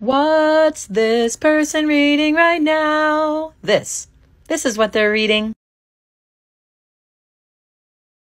What's this person reading right now? This. This is what they're reading.